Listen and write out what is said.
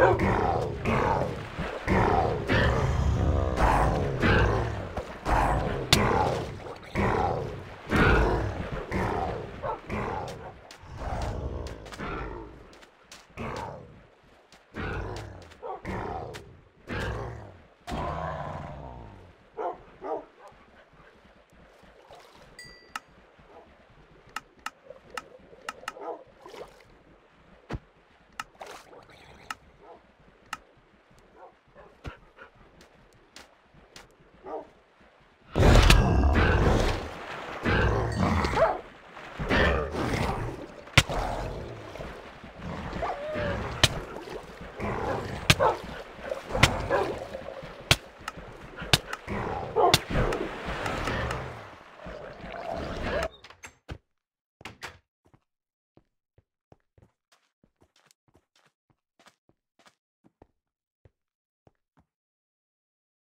Okay.